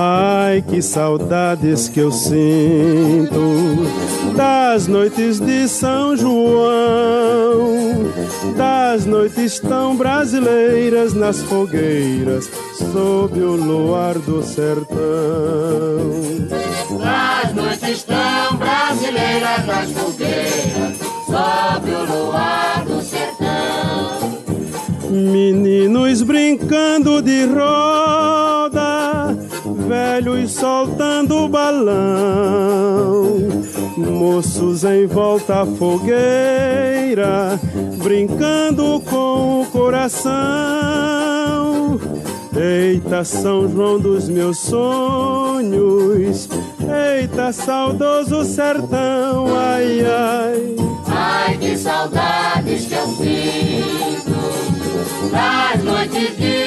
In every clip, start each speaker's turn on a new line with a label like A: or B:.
A: Ai, que saudades que eu sinto das noites de São João, das noites tão brasileiras nas fogueiras, sob o luar do sertão.
B: Das noites tão brasileiras nas fogueiras, sob o luar do sertão.
A: Meninos brincando de roda, velhos soltando balão Moços em volta à fogueira, brincando com o coração. Eita, São João dos meus sonhos, eita, saudoso sertão, ai, ai.
B: Ai, que saudades que eu sinto das noites de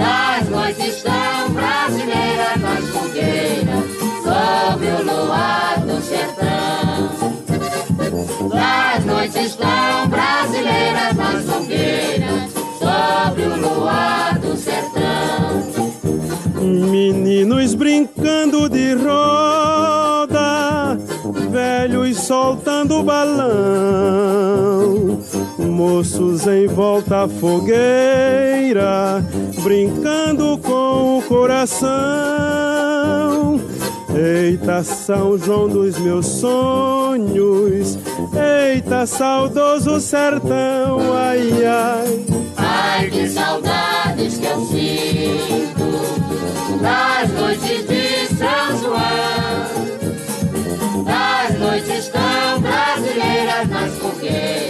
B: das noites tão brasileiras nas fogueiras sob o luar do sertão. Nas noites tão brasileiras nas fogueiras, sob o luar do sertão.
A: Meninos brincando de roda, velhos soltando balão. Moços em volta à fogueira, brincando com o coração. Eita, São João dos meus sonhos, eita, saudoso sertão, ai, ai.
B: Ai, que saudades que eu sinto das noites de São João, das noites tão brasileiras nas fogueiras, sob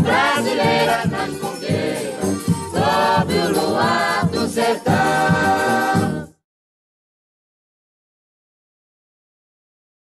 B: brasileira nas fogueiras, sob o luar do sertão.